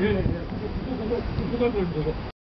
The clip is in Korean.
예, 예. 그거, 그거, 그거, 그거, 그거.